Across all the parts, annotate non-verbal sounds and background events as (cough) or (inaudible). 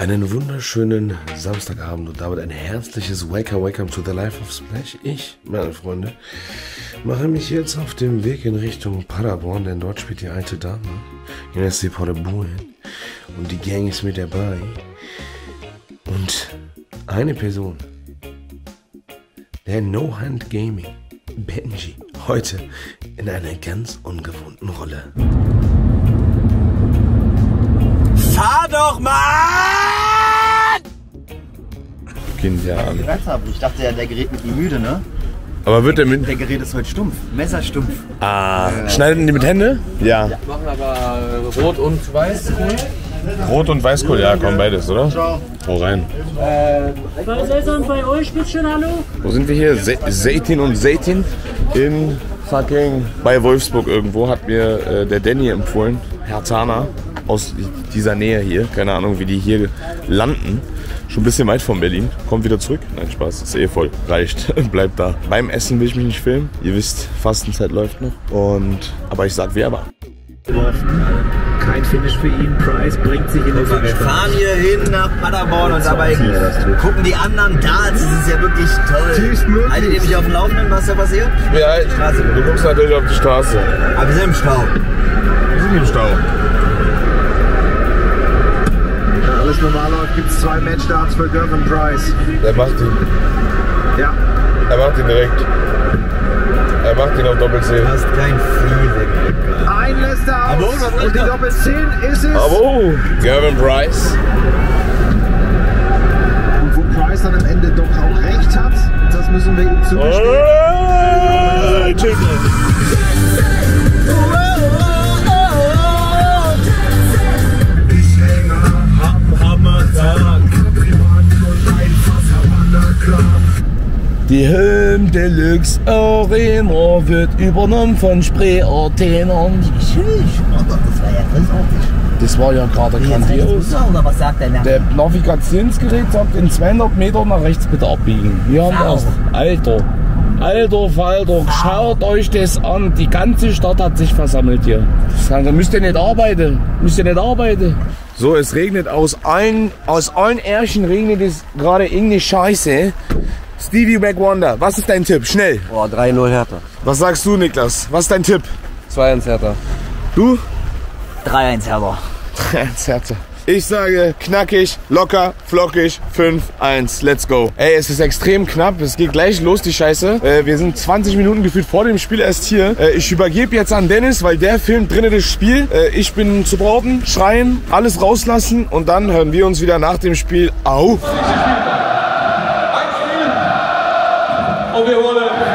Einen wunderschönen Samstagabend und damit ein herzliches Welcome, Welcome to the Life of Splash. Ich, meine Freunde, mache mich jetzt auf dem Weg in Richtung Paderborn, denn dort spielt die alte Dame, Ines de Paderborn, und die Gang ist mit dabei. Und eine Person, der No Hand Gaming, Benji, heute in einer ganz ungewohnten Rolle. Fahr doch mal! Genial. Ich dachte ja, der gerät mit ihm müde, ne? Aber wird der mit. Der Gerät ist heute stumpf. Messerstumpf. Ah, schneiden die mit Hände? Ja. machen aber äh, rot und weiß. Rot und Weißkohl, ja, komm beides, oder? Hau rein. Bei Saison bei euch, bitte schön, hallo? Wo sind wir hier? Se Seitin und Seitin in fucking bei Wolfsburg irgendwo hat mir äh, der Danny empfohlen, Herr Zahner aus dieser Nähe hier. Keine Ahnung, wie die hier landen. Schon ein bisschen weit von Berlin. Kommt wieder zurück. Nein, Spaß, ist eh voll. Reicht. (laughs) Bleibt da. Beim Essen will ich mich nicht filmen. Ihr wisst, Fastenzeit läuft noch. Und aber ich sag wer war. Kein Finish für ihn. Price bringt sich in den Wir fahren hier hin nach Paderborn und dabei gucken die anderen Darts. Das ist ja wirklich toll. Haltet ihr mich auf dem Laufenden, was da passiert? Ja, Straße. du guckst natürlich auf die Straße. Aber wir sind im Stau. Wir sind im Stau. Wenn alles normal läuft, gibt es zwei Matchstarts für Gervin Price. Er macht ihn. Ja. Er macht ihn direkt. Er macht ihn auf Doppel-C. Du hast kein Feeling. Ein lässt er aus. was Und die Doppel 10 ist es. Bravo! Gavin Price. Und wo Price dann am Ende doch auch recht hat, das müssen wir ihm zugestehen. Hey, Die Helm Deluxe Arena wird übernommen von Spree Athenern. Das war ja großartig. Das war ja gerade grandios. Was sagt der Der Navigationsgerät sagt, in 200 Meter nach rechts bitte abbiegen. Wir haben das. Alter. Alter Falter, schaut euch das an. Die ganze Stadt hat sich versammelt hier. Sagen, müsst ihr nicht arbeiten. Müsst ihr nicht arbeiten. So, es regnet aus allen, aus allen Ärchen regnet es gerade irgendeine Scheiße. Stevie Back Wonder, was ist dein Tipp? Schnell. Boah, 3-0 Hertha. Was sagst du, Niklas? Was ist dein Tipp? 2-1 Hertha. Du? 3-1 Herber. Zerte. Ich sage knackig, locker, flockig, 5-1, let's go. Ey, es ist extrem knapp, es geht gleich los, die Scheiße. Äh, wir sind 20 Minuten gefühlt vor dem Spiel erst hier. Äh, ich übergebe jetzt an Dennis, weil der filmt drinnen das Spiel. Äh, ich bin zu brauten, schreien, alles rauslassen und dann hören wir uns wieder nach dem Spiel auf. Und wir wollen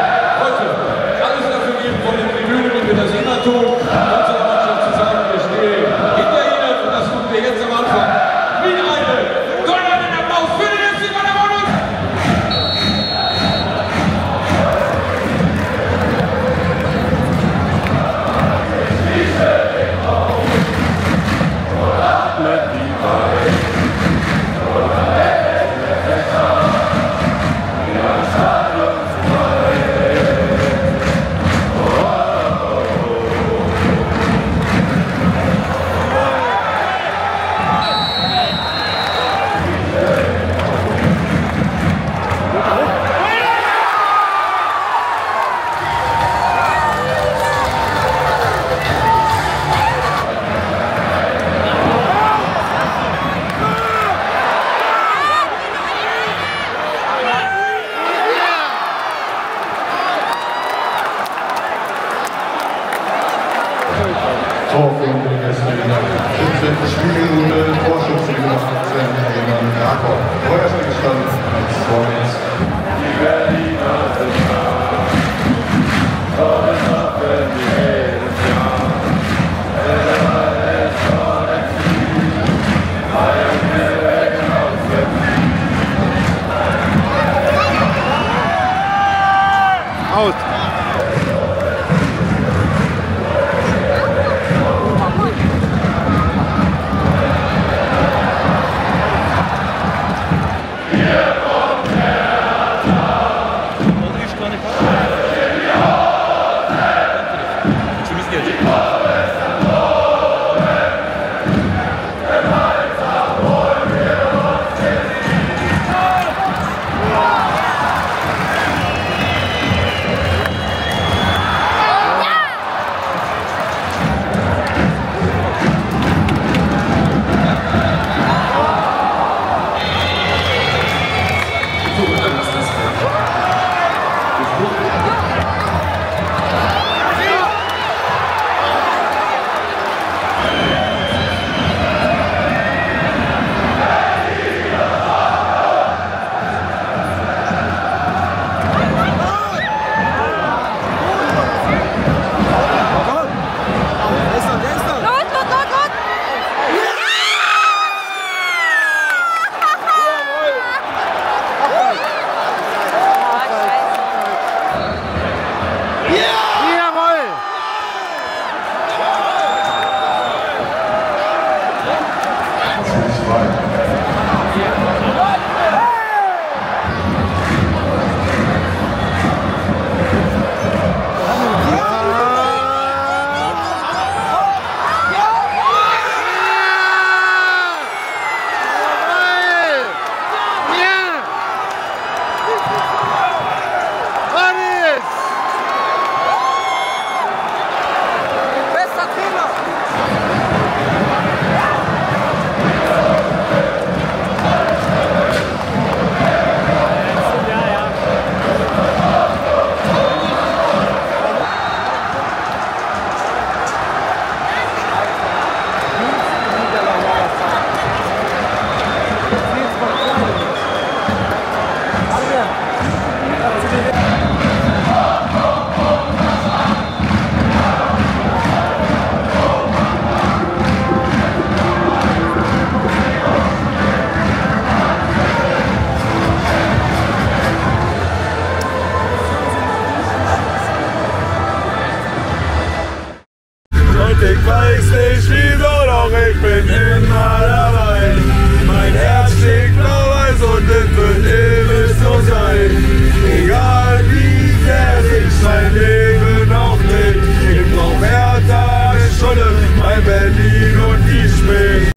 out. weiß nicht wieso, doch ich bin immer dabei. Mein Herz schlägt blau-weiß und es wird ewig so sein. Egal wie sehr sich mein Leben auch dreht, ich brauch mehr Tagesstunden, mein Berlin und die Spät.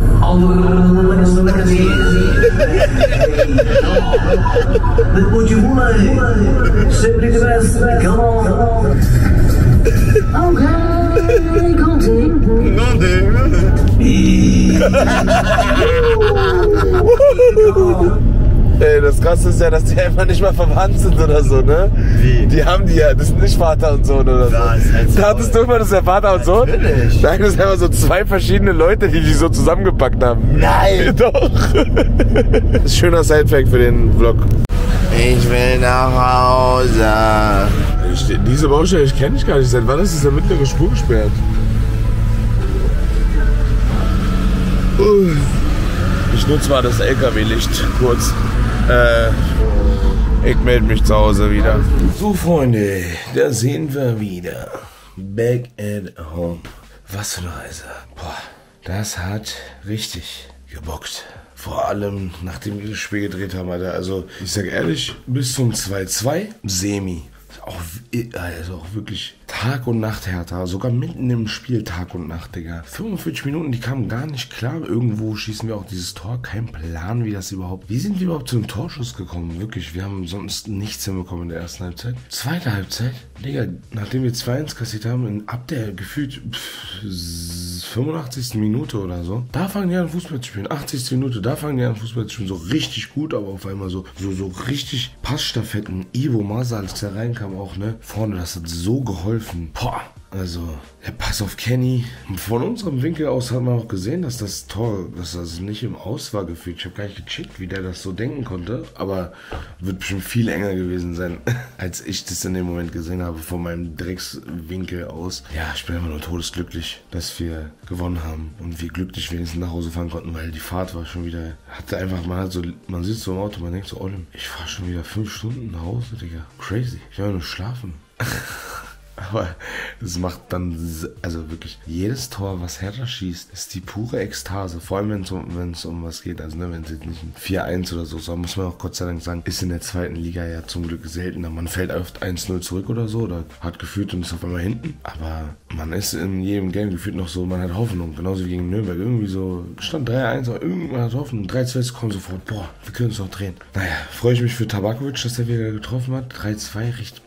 Would you simply? Come on. Okay. (laughs) Ey, das krasse ist ja, dass die einfach nicht mal verwandt sind oder so, ne? Wie? Die haben die ja, das sind nicht Vater und Sohn oder so. Das ist halt so. Da hattest du immer, das ist der Vater und Sohn? Natürlich. Nein, das sind einfach so zwei verschiedene Leute, die die so zusammengepackt haben. Nein! (laughs) Doch. Das (laughs) ist schöner Sidefact für den Vlog. Ich will nach Hause. Ich, diese Baustelle, ich kenne ich gar nicht. Seit wann ist diese mittlere Spur gesperrt? Ich nutze mal das LKW-Licht kurz. Äh, ich melde mich zu Hause wieder. So, Freunde, da sehen wir wieder. Back at home. Was für eine Reise. Boah, das hat richtig gebockt. Vor allem, nachdem wir das Spiel gedreht haben, Alter. Also, ich sag ehrlich, bis zum 2-2, semi. Ist Auch, also auch wirklich Tag und Nacht härter. Sogar mitten im Spiel Tag und Nacht, Digga. 45 Minuten, die kamen gar nicht klar. Irgendwo schießen wir auch dieses Tor. Kein Plan, wie das überhaupt. Wie sind wir überhaupt zum Torschuss gekommen? Wirklich, wir haben sonst nichts hinbekommen in der ersten Halbzeit. Zweite Halbzeit, Digga, nachdem wir 2-1 kassiert haben, in, ab der gefühlt pff, 85. Minute oder so, da fangen die an Fußball zu spielen. 80. Minute, da fangen die an Fußball zu spielen. So richtig gut, aber auf einmal so, so, so richtig Passstaffetten. Ivo Masa, als der reinkam auch, ne? Vorne, das hat so geholfen. Boah. Also, der Pass auf Kenny. Von unserem Winkel aus hat man auch gesehen, dass das Tor, dass das nicht im Aus war gefühlt. Ich habe gar nicht gecheckt, wie der das so denken konnte. Aber wird bestimmt viel enger gewesen sein, (laughs) als ich das in dem Moment gesehen habe, von meinem Dreckswinkel aus. Ja, ich bin einfach nur todesglücklich, dass wir gewonnen haben und wir glücklich wenigstens nach Hause fahren konnten, weil die Fahrt war schon wieder, hatte einfach, hat so, man sitzt so im Auto, man denkt so, Olim, ich fahre schon wieder fünf Stunden nach Hause, Digga. Crazy. Ich will nur schlafen. (laughs) Aber es macht dann, also wirklich, jedes Tor, was Hertha schießt, ist die pure Ekstase. Vor allem, wenn es um, was geht. Also, ne, wenn es jetzt nicht ein 4-1 oder so ist, aber muss man auch Gott sei Dank sagen, ist in der zweiten Liga ja zum Glück seltener. Man fällt oft 1-0 zurück oder so, oder hat gefühlt und ist auf einmal hinten. Aber man ist in jedem Game gefühlt noch so, man hat Hoffnung. Genauso wie gegen Nürnberg. Irgendwie so, stand 3-1, aber irgendwann hat Hoffnung. 3-2 kommen sofort, boah, wir können es noch drehen. Naja, freue ich mich für Tabakovic, dass er wieder getroffen hat. 3-2, richtig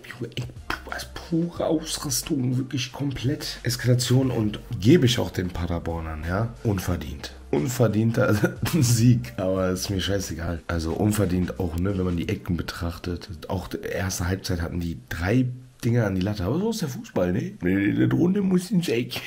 als pure Ausrüstung, wirklich komplett Eskalation und gebe ich auch den Paderbornern, ja, unverdient. Unverdienter (laughs) Sieg, aber ist mir scheißegal. Also unverdient auch, ne, wenn man die Ecken betrachtet. Auch die erste Halbzeit hatten die drei Dinger an die Latte, aber so ist der Fußball, ne? Eine Runde muss ins Eck.